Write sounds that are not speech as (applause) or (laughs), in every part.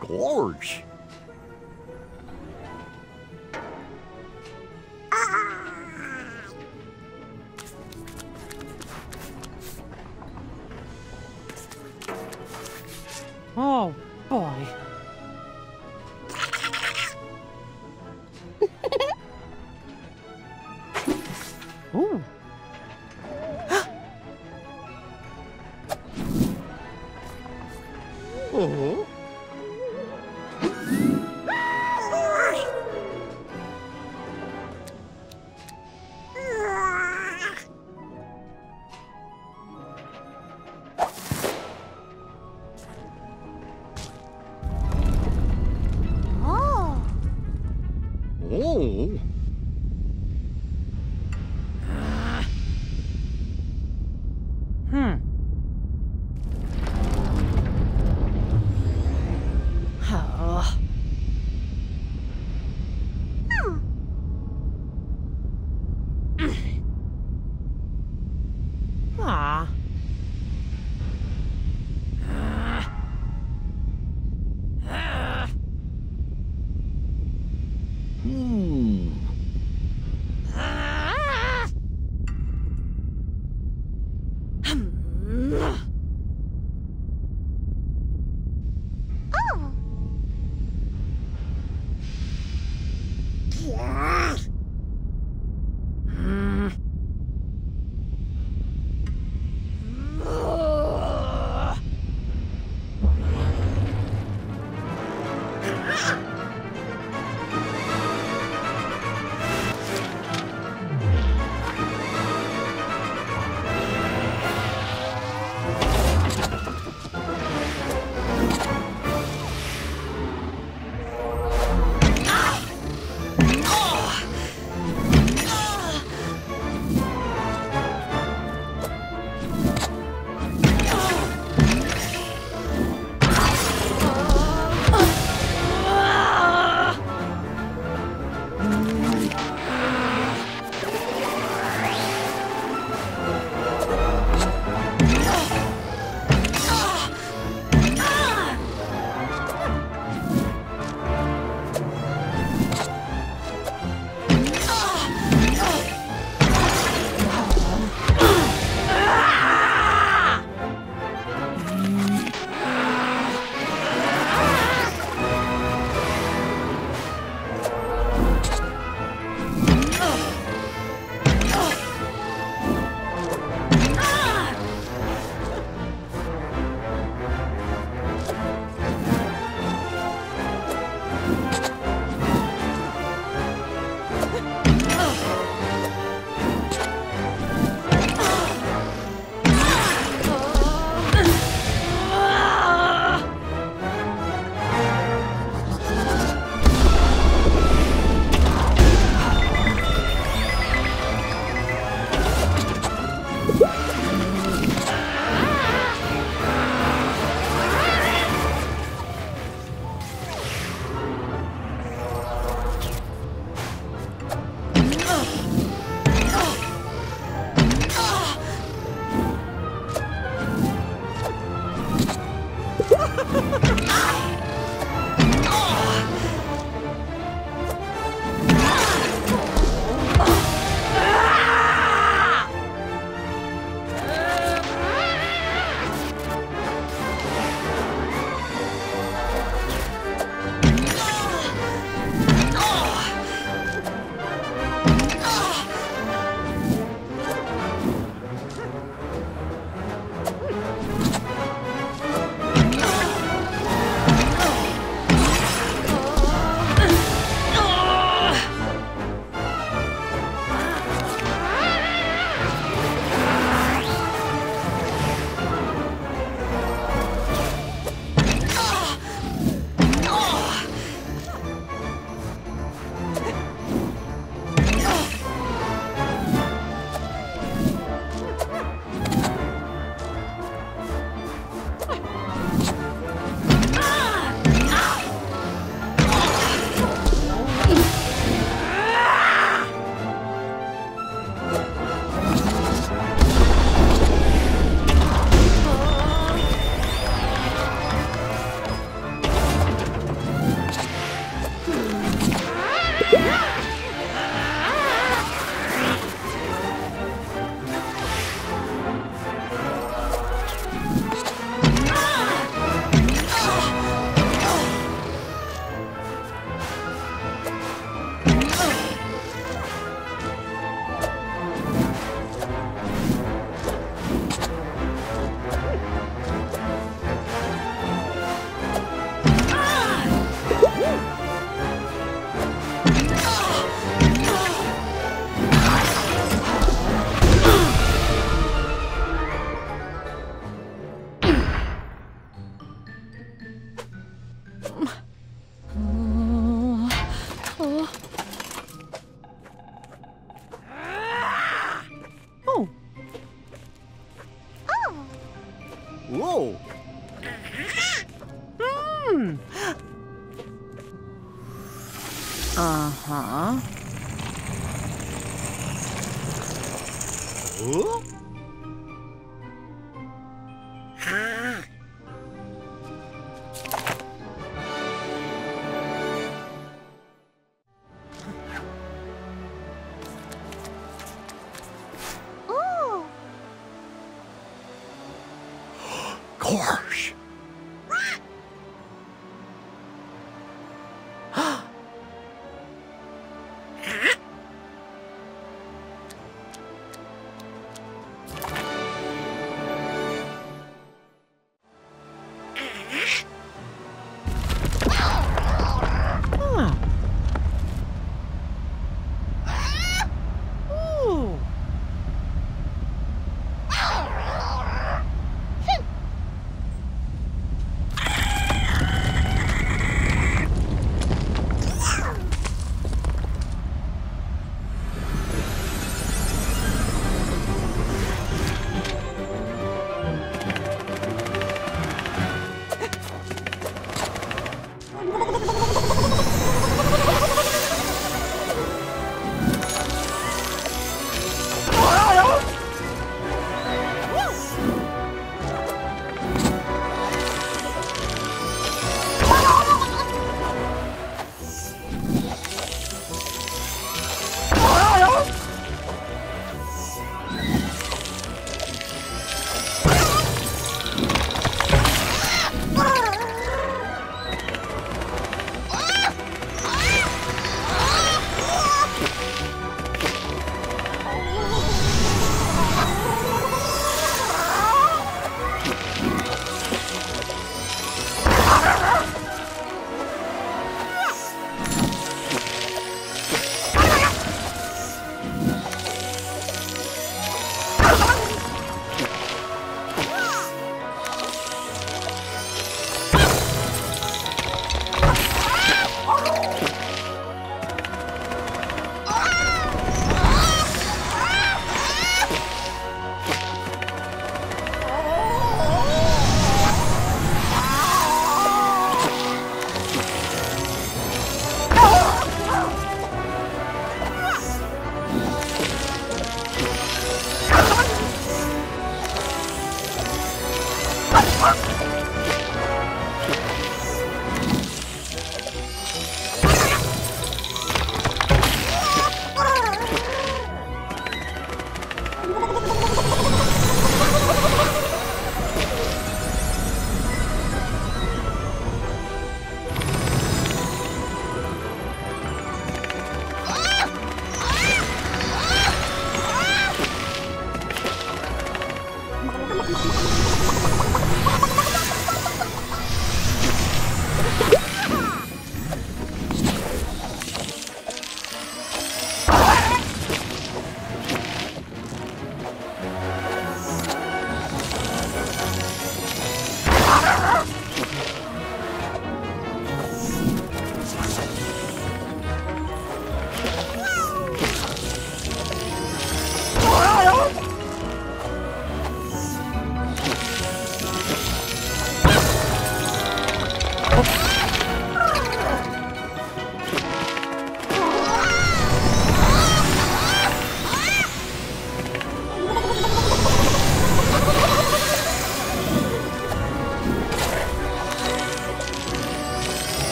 course. Ah! Oh, boy.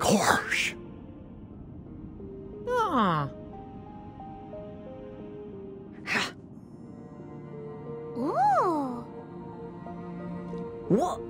Course. Ah. Oh. What?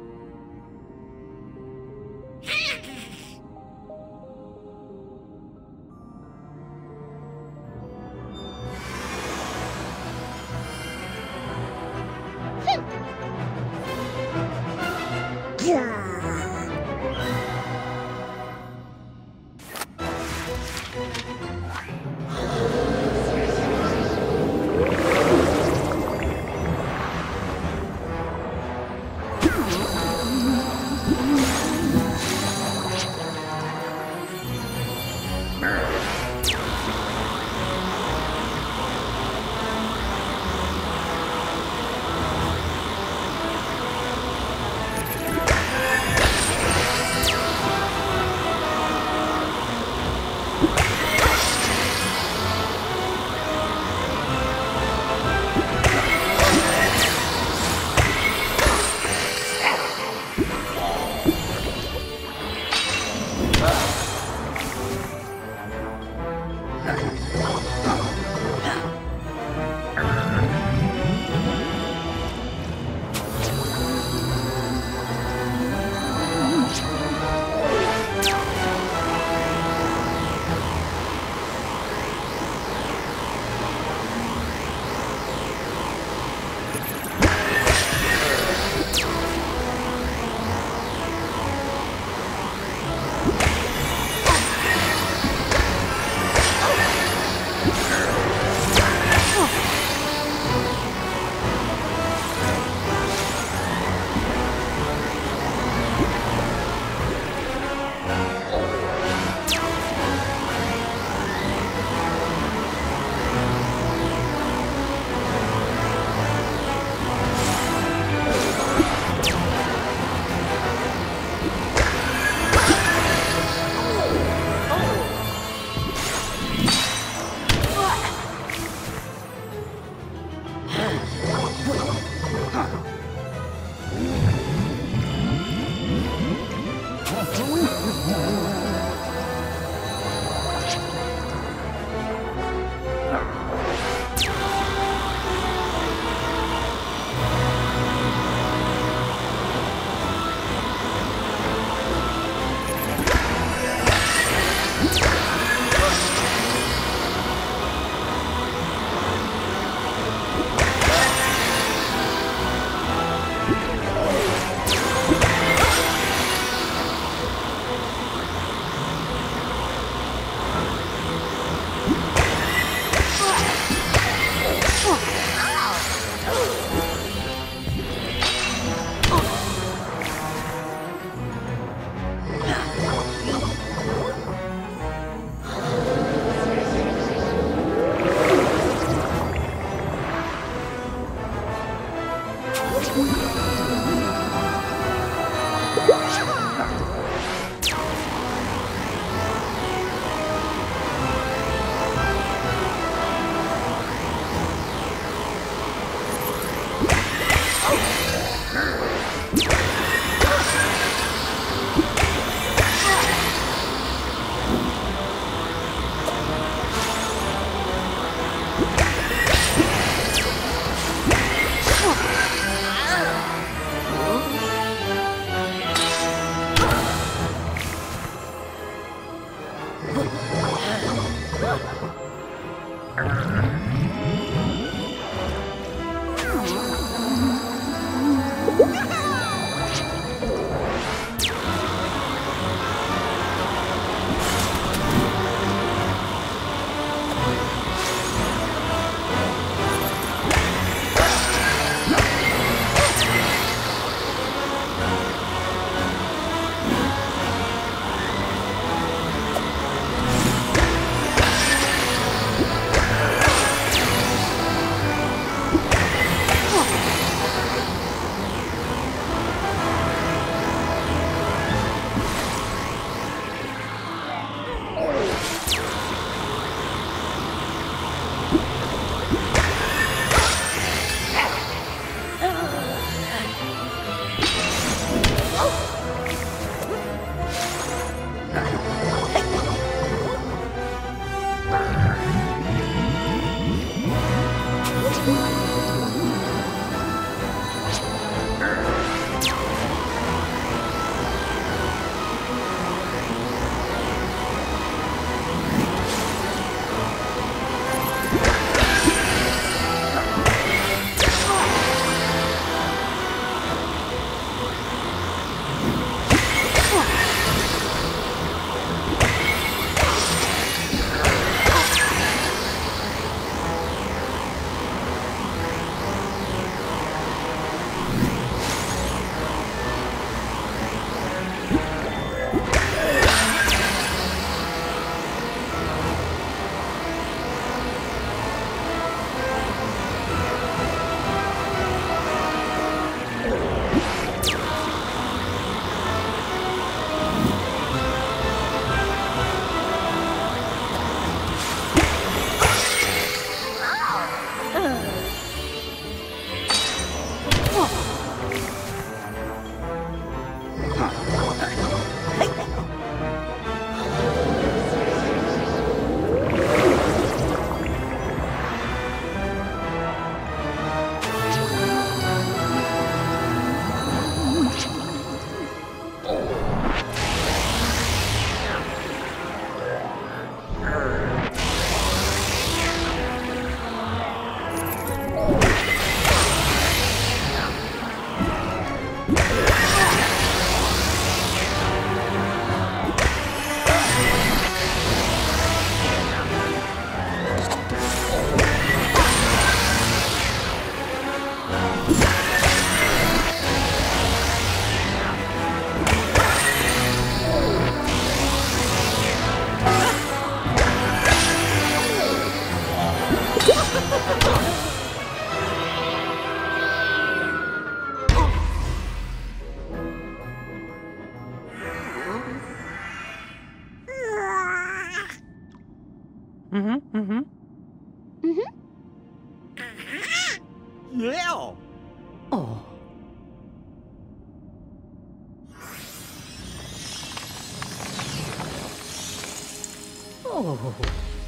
Oh.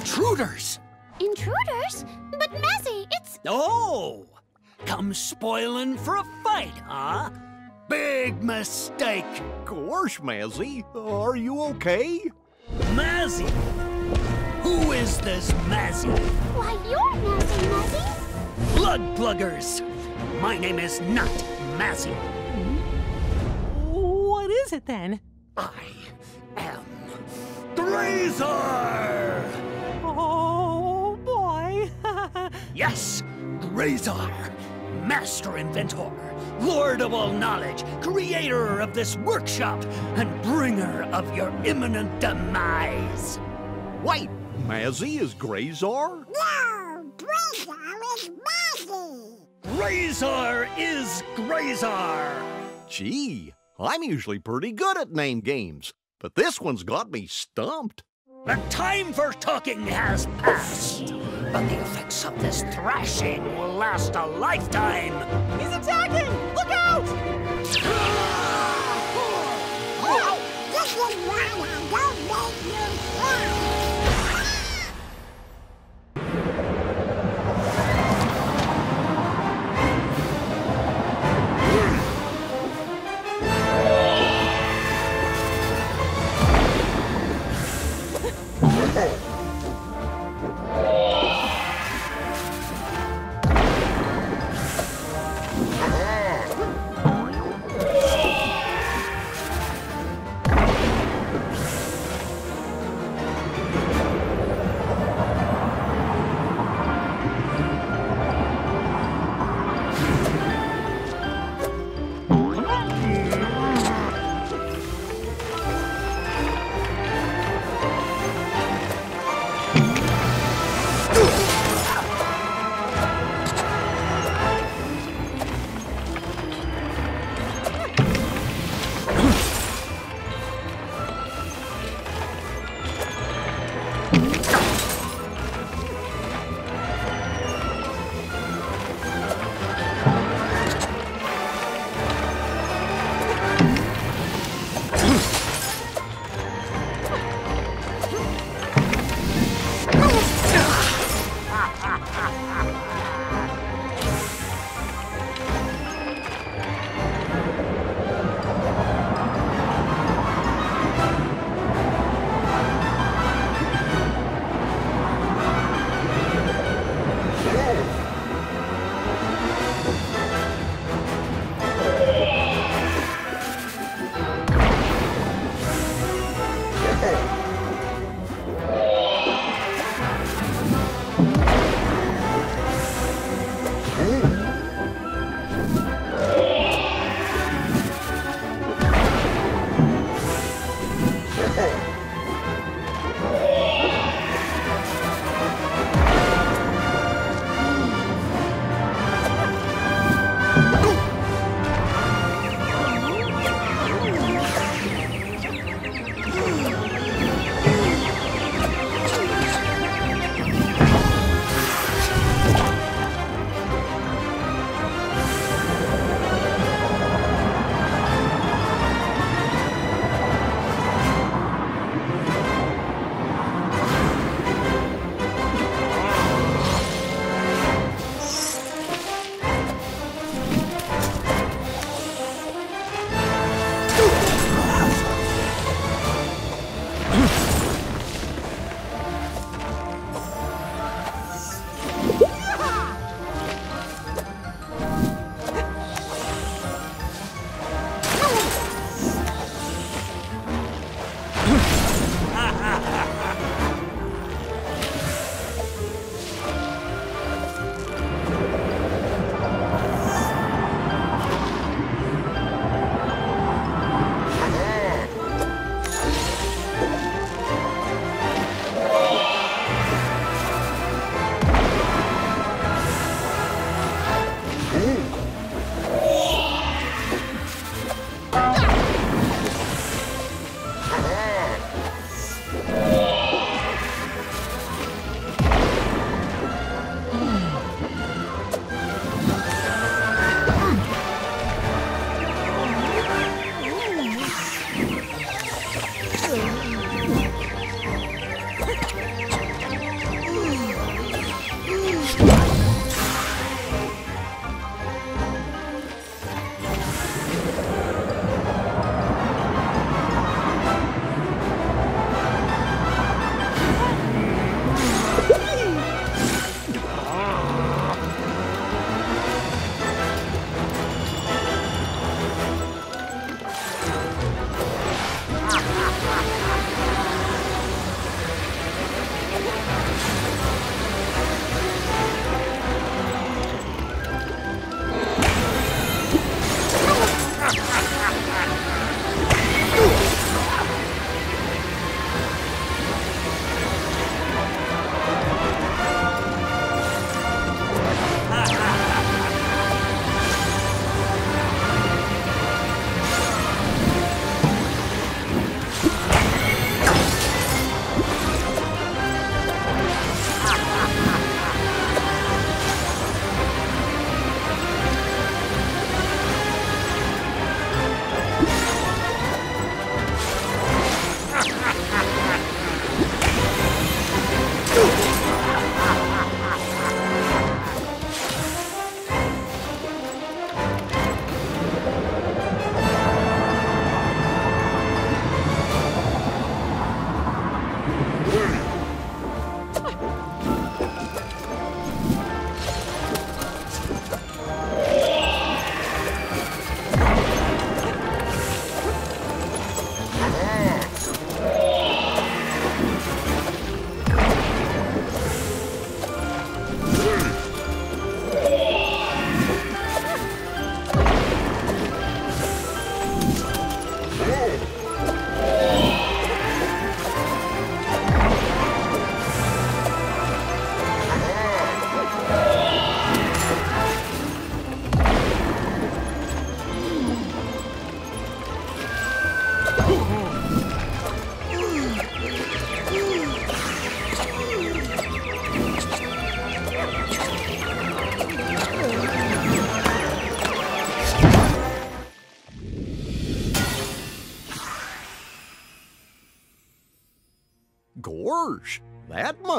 Intruders! Intruders? But Mazzy, it's. Oh, come spoiling for a fight, huh? Big mistake, Gosh, Mazzy. Are you okay? Mazzy. Who is this Mazzy? Why, you're Mazzy, Mazzy. mudpluggers. My name is not Mazzy. What is it then? I am Grazar! Oh Yes, Grazar, master inventor, lord of all knowledge, creator of this workshop, and bringer of your imminent demise. Wait, Mazzy is Grazar? No, Grazar is Mazzy. Grazar is Grazar! Gee, I'm usually pretty good at name games, but this one's got me stumped. The time for talking has passed, but the effects of this thrashing will last a lifetime. He's attacking! Look out! (laughs)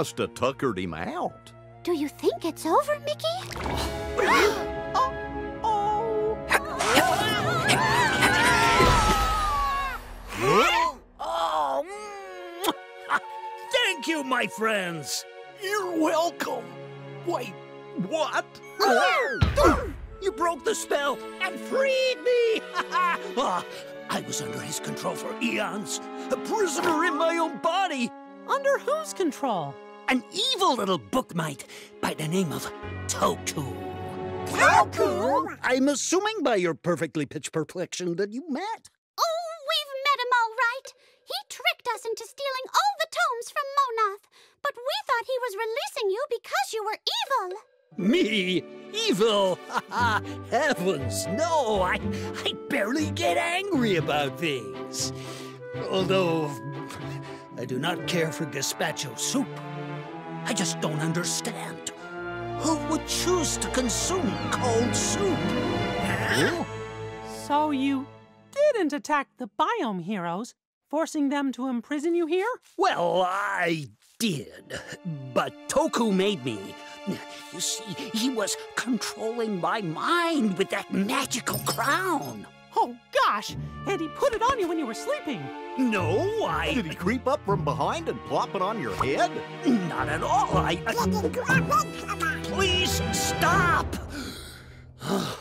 must have tuckered him out. Do you think it's over, Mickey? Oh, Oh, mm, thank you, my friends. You're welcome. Wait, what? You broke the spell and freed me. (laughs) I was under his control for eons, a prisoner in my own body. under whose control? An evil little bookmite by the name of Toku. Toku? I'm assuming by your perfectly pitch perplexion that you met. Oh, we've met him all right. He tricked us into stealing all the tomes from Monoth. But we thought he was releasing you because you were evil. Me? Evil? (laughs) Heavens, no, I, I barely get angry about things. Although, I do not care for gazpacho soup. I just don't understand. Who would choose to consume cold soup? Huh? So you didn't attack the biome heroes, forcing them to imprison you here? Well, I did, but Toku made me. You see, he was controlling my mind with that magical crown. Oh gosh! And he put it on you when you were sleeping. No, I. Did he creep up from behind and plop it on your head? Not at all. I. I Did he grab it from us? please stop! (sighs)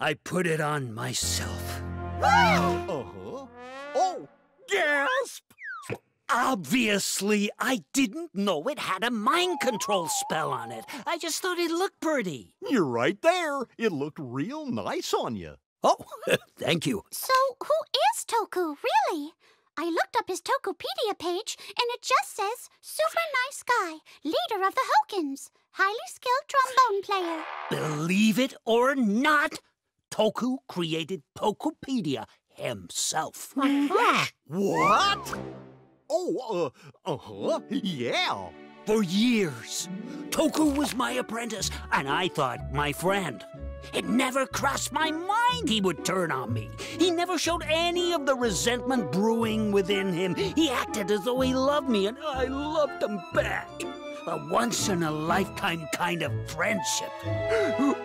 I put it on myself. Uh-huh. Oh, gasp! Obviously, I didn't know it had a mind control spell on it. I just thought it looked pretty. You're right there. It looked real nice on you. Oh, (laughs) thank you. So, who is Toku, really? I looked up his Tokopedia page, and it just says Super Nice Guy, leader of the Hokuns, highly skilled trombone player. Believe it or not, Toku created Tokopedia himself. What? Oh, uh, uh-huh, yeah. For years, Toku was my apprentice, and I thought my friend. It never crossed my mind he would turn on me. He never showed any of the resentment brewing within him. He acted as though he loved me, and I loved him back. A once in a lifetime kind of friendship.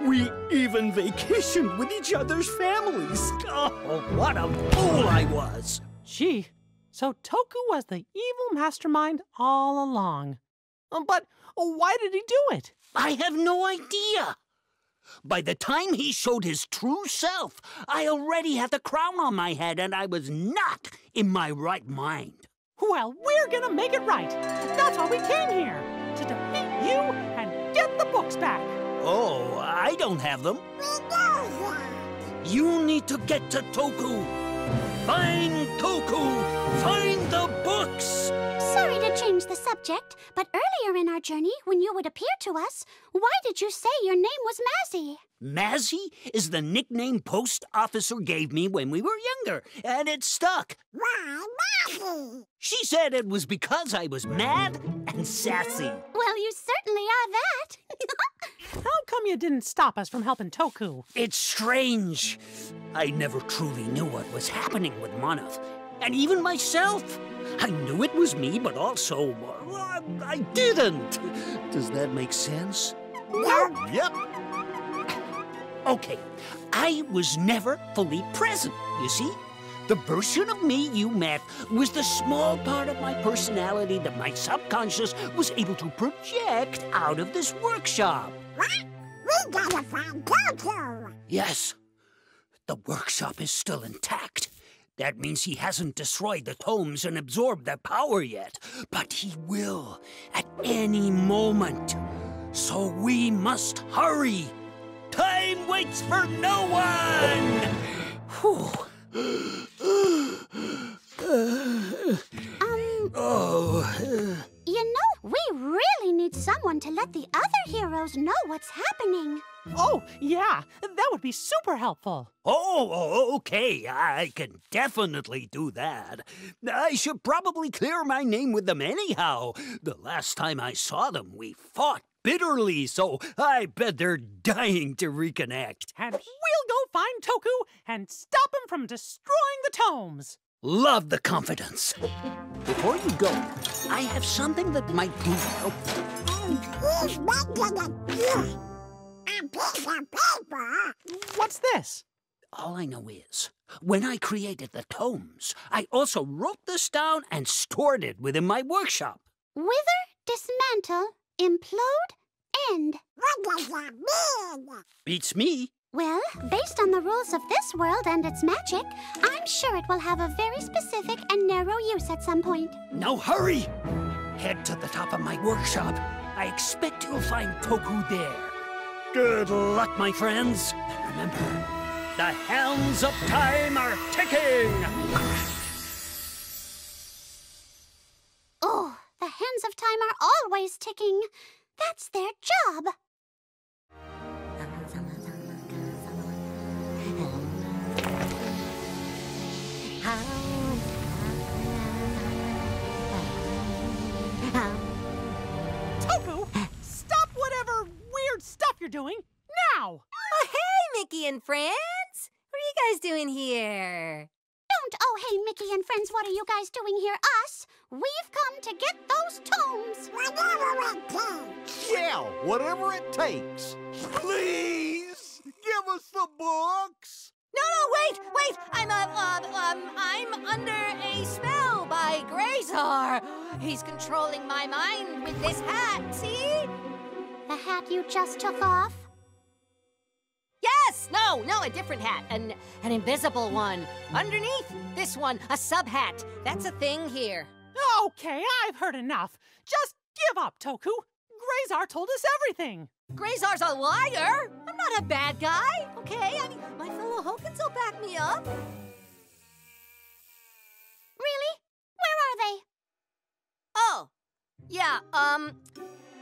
We even vacationed with each other's families. Oh, what a fool I was! Gee, so Toku was the evil mastermind all along. But why did he do it? I have no idea. By the time he showed his true self, I already had the crown on my head and I was not in my right mind. Well, we're gonna make it right. That's why we came here to defeat you and get the books back. Oh, I don't have them. We know. You need to get to Toku. Find Toku. Find the books. Sorry to change the subject, but earlier in our journey, when you would appear to us, why did you say your name was Mazzy? Mazzy is the nickname post officer gave me when we were younger, and it stuck. Why, Mazzy? She said it was because I was mad and sassy. Well, you certainly are that. (laughs) How come you didn't stop us from helping Toku? It's strange. I never truly knew what was happening with Monoth. And even myself. I knew it was me, but also uh, I didn't. Does that make sense? Yep. Okay, I was never fully present, you see? The version of me you met was the small part of my personality that my subconscious was able to project out of this workshop. what? We gotta find Toku. Yes, the workshop is still intact. That means he hasn't destroyed the tomes and absorbed their power yet. But he will at any moment. So we must hurry. Time waits for no one! Whew. Um, Oh, you know, we really need someone to let the other heroes know what's happening. Oh, yeah, that would be super helpful. oh, okay. I can definitely do that. I should probably clear my name with them anyhow. The last time I saw them, we fought bitterly, so I bet they're dying to reconnect. And we'll go find Toku and stop him from destroying the tomes. Love the confidence. Before you go, I have something that might prove helpful. What's this? All I know is, when I created the tomes, I also wrote this down and stored it within my workshop. Wither, dismantle, implode, end. What does that mean? Beats me. Well, based on the rules of this world and its magic, I'm sure it will have a very specific and narrow use at some point. Now hurry! Head to the top of my workshop. I expect you'll find Toku there. Good luck, my friends. Remember, the hands of time are ticking! Oh, the hands of time are always ticking. That's their job. Weird stuff you're doing now! Oh, hey, Mickey and friends! What are you guys doing here? Don't, oh, hey, Mickey and friends, what are you guys doing here? Us? We've come to get those tomes. Whatever it takes. Yeah, whatever it takes. Please, give us the books. No, no, wait, wait! I'm, uh, uh, um, I'm under a spell by Grazar. He's controlling my mind with this hat, see? The hat you just took off? Yes! No, no, a different hat. An, an invisible one. Underneath this one, a sub hat. That's a thing here. Okay, I've heard enough. Just give up, Toku. Grazar told us everything. Grazar's a liar! I'm not a bad guy, okay? I mean, my fellow Hokuns will back me up. Really? Where are they? Oh, yeah, um,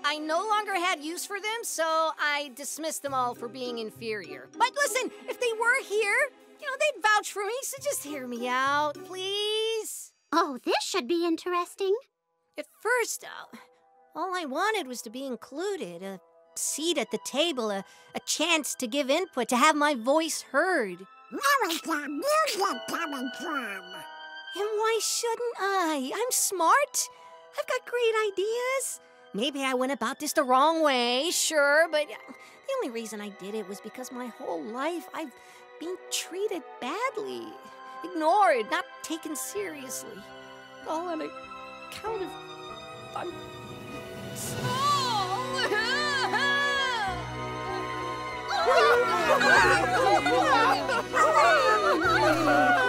I no longer had use for them, so I dismissed them all for being inferior. But listen, if they were here, you know, they'd vouch for me, so just hear me out, please. Oh, this should be interesting. At first, uh, all I wanted was to be included a seat at the table, a, a chance to give input, to have my voice heard. Where is the music coming from? And why shouldn't I? I'm smart. I've got great ideas. Maybe I went about this the wrong way, sure, but uh, the only reason I did it was because my whole life I've been treated badly, ignored, not taken seriously. All on account of. I'm Oh, (laughs) (laughs)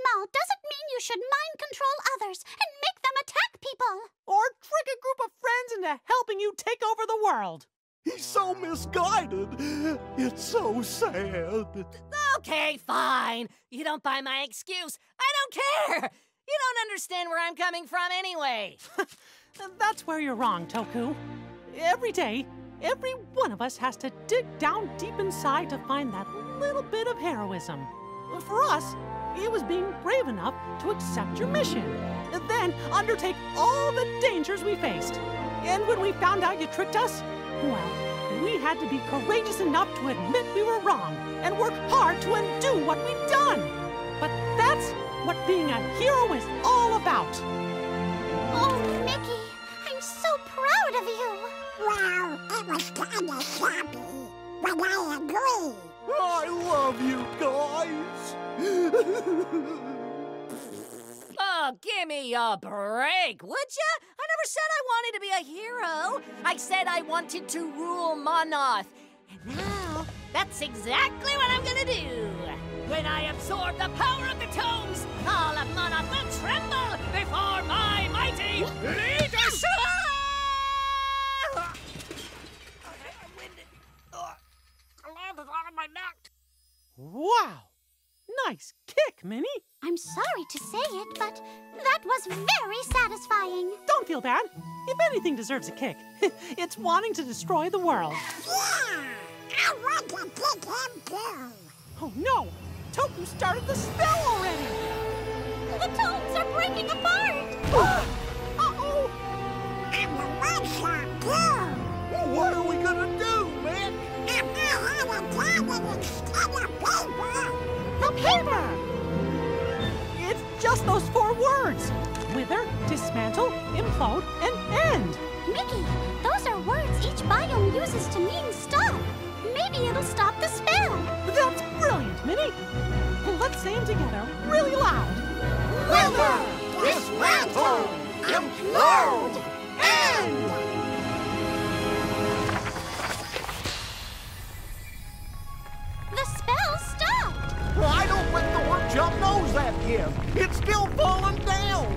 small doesn't mean you should mind control others and make them attack people. Or trick a group of friends into helping you take over the world. He's so misguided. It's so sad. Okay, fine. You don't buy my excuse. I don't care. You don't understand where I'm coming from anyway. (laughs) That's where you're wrong, Toku. Every day, every one of us has to dig down deep inside to find that little bit of heroism. For us, it was being brave enough to accept your mission, and then undertake all the dangers we faced. And when we found out you tricked us, well, we had to be courageous enough to admit we were wrong and work hard to undo what we'd done. But that's what being a hero is all about. Oh, Mickey, I'm so proud of you. Well, it was kinda sloppy, but I agree. I love you guys. (laughs) Oh, give me a break, would ya? I never said I wanted to be a hero. I said I wanted to rule Monoth. And now, that's exactly what I'm gonna do. When I absorb the power of the tomes, all of Monoth will tremble before my mighty leadership! Okay, I'm winded. Ugh. I landed on my neck. Wow! Nice kick, Minnie. I'm sorry to say it, but that was very satisfying. Don't feel bad. If anything deserves a kick, (laughs) it's wanting to destroy the world. Yeah, I want to kick him too. Oh no! Toku started the spell already! The tomes are breaking apart. (gasps) Uh-oh! I'm the one shot too. What are we gonna do? The paper! It's just those four words. Wither, dismantle, implode, and end. Mickey, those are words each biome uses to mean stop. Maybe it'll stop the spell. That's brilliant, Minnie. Let's say them together really loud. Wither, dismantle, implode, end! I don't think the workshop knows that yet. It's still falling down.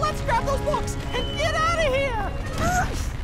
Let's grab those books and get out of here.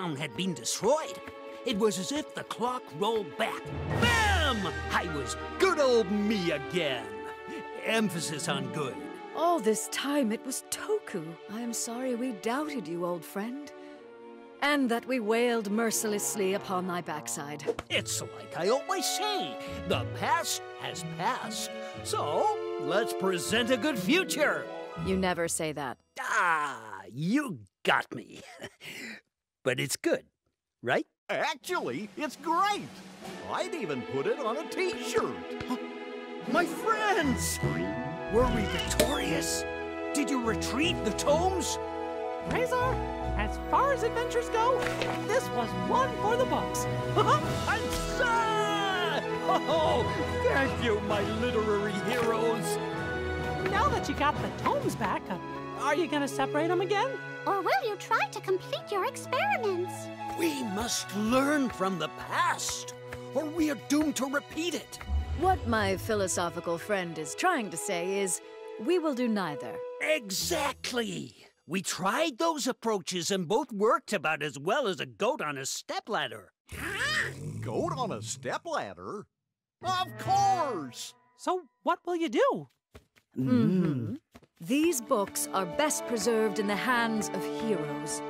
Crown had been destroyed, it was as if the clock rolled back. Bam! I was good old me again. Emphasis on good. All this time it was Toku. I am sorry we doubted you, old friend. And that we wailed mercilessly upon thy backside. It's like I always say the past has passed. So let's present a good future. You never say that. Ah, you got me. (laughs) but it's good, right? Actually, it's great. I'd even put it on a t-shirt. (gasps) My friends! Were we victorious? Did you retrieve the tomes? Grazar, as far as adventures go, this was one for the books. (laughs) Hansa! (laughs) Oh, thank you, my literary heroes. now that you got the tomes back, uh, are you gonna separate them again? Or will you try to complete your experiments? We must learn from the past, or we are doomed to repeat it. What my philosophical friend is trying to say is we will do neither. Exactly. We tried those approaches and both worked about as well as a goat on a stepladder. Goat on a stepladder? Of course. So what will you do? Mm-hmm. These books are best preserved in the hands of heroes.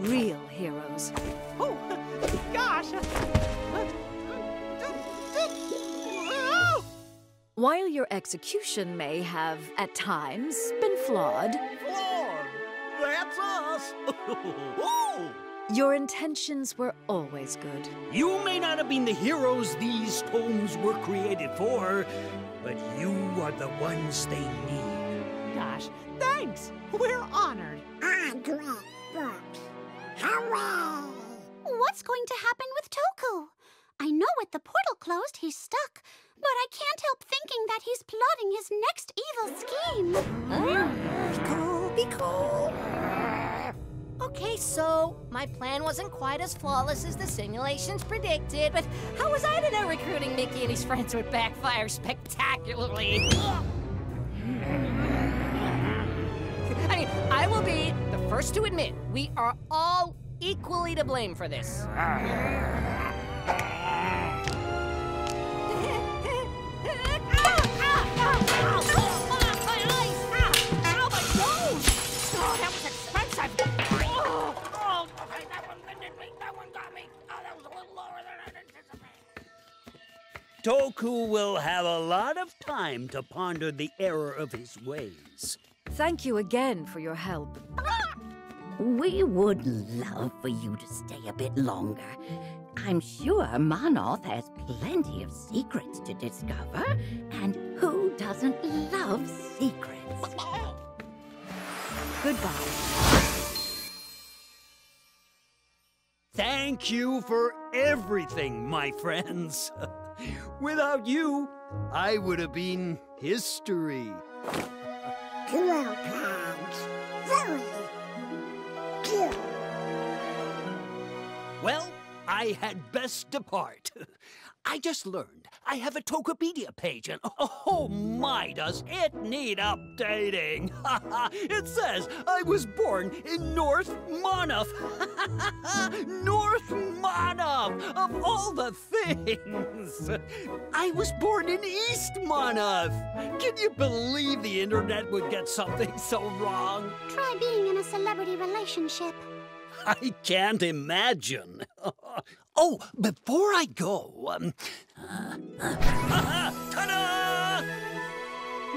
Real heroes. Oh, (laughs) gosh. While your execution may have, at times, been flawed, Lord, that's us. (laughs) Your intentions were always good. You may not have been the heroes these tomes were created for, but you are the ones they need. Gosh, thanks. We're honored. I great books. Hooray! What's going to happen with Toku? I know with the portal closed, he's stuck, but But I can't help thinking that he's plotting his next evil scheme. Be cool, be cool. Okay, so my plan wasn't quite as flawless as the simulations predicted, but how was I to know recruiting Mickey and his friends would backfire spectacularly? First to admit we are all equally to blame for this. Toku will have a lot of time to ponder the error of his ways. Thank you again for your help. We would love for you to stay a bit longer. I'm sure Monoth has plenty of secrets to discover, and who doesn't love secrets? Goodbye. Thank you for everything, my friends. (laughs) Without you, I would have been history. Very. Well, I had best depart. (laughs) I just learned I have a Tokopedia page, and (laughs) oh my, does it need updating! (laughs) it says I was born in North Monoth. (laughs) North Monoth, of all the things! I was born in East Monoth. Can you believe the internet would get something so wrong? Try being in a celebrity relationship. I can't imagine. Oh, before I go, um, ta-da!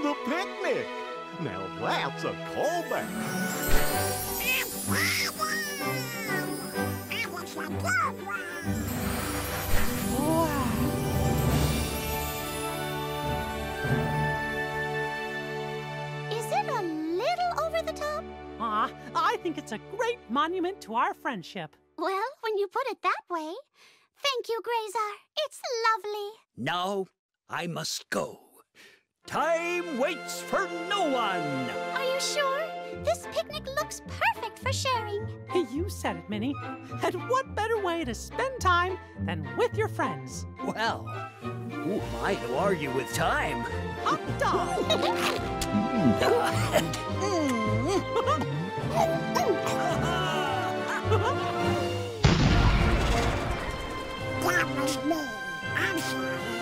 The picnic! Now that's a callback. That was a good one. Is it a little over the top? Ah, I think it's a great monument to our friendship. Well, when you put it that way. Thank you, Grazar. It's lovely. Now, I must go. Time waits for no one. Are you sure? This picnic looks perfect for sharing. Hey, you said it, Minnie. And what better way to spend time than with your friends? Well, who am I to argue with time? Hot dog! mm. (laughs) (laughs) (laughs) That me. I'm sorry.